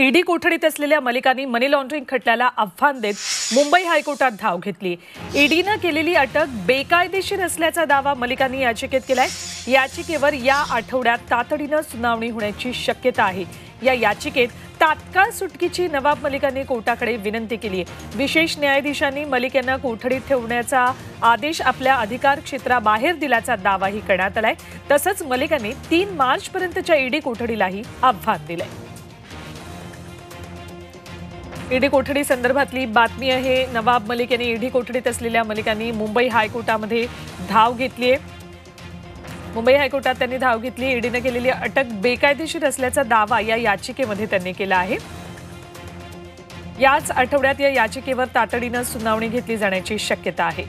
ED कोठडीत असलेल्या मलिकांनी मनी laundering खटल्याला आव्हान देत मुंबई हायकोर्टात धाव घेतली. ईडीनं केलेली अटक बेकायदेशीर असल्याचा दावा मलिकांनी याचिकेत केलाय. याचिकेवर या आठवड्यात तातडीनं सुनावणी होण्याची शक्यता आहे. या याचिकेत तात्काळ सुटकीची नवाब मलिकांनी कोर्टाकडे विनंती केली आहे विशेष न्यायाधीशांनी मलिक यांना कोठडीत ठेवण्याचा आदेश आपल्या अधिकार क्षेत्राबाहेर दिल्याचा दावाही करण्यात आलाय. तसंच मलिकांनी तीन मार्चपर्यंतच्या ईडी कोठडीलाही आव्हान दिलंय. ईडी कोठडी संदर्भातली बातमी आहे. नवाब मलिक यांनी ईडी कोठडीत असलेल्या मलिकांनी मुंबई हायकोर्टामध्ये धाव घेतली आहे मुंबई हायकोर्टात त्यांनी धाव घेतली. ईडीनं केलेली अटक बेकायदेशीर असल्याचा दावा या याचिकेमध्ये त्यांनी केला आहे. याच आठवड्यात या याचिकेवर तातडीनं सुनावणी घेतली जाण्याची शक्यता आहे.